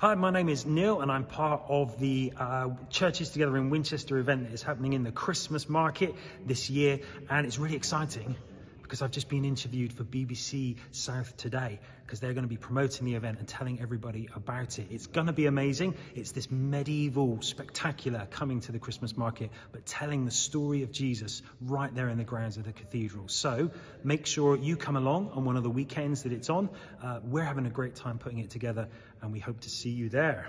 Hi, my name is Neil, and I'm part of the uh, Churches Together in Winchester event that is happening in the Christmas market this year, and it's really exciting because I've just been interviewed for BBC South Today because they're going to be promoting the event and telling everybody about it. It's going to be amazing. It's this medieval spectacular coming to the Christmas market, but telling the story of Jesus right there in the grounds of the cathedral. So make sure you come along on one of the weekends that it's on. Uh, we're having a great time putting it together, and we hope to see you there.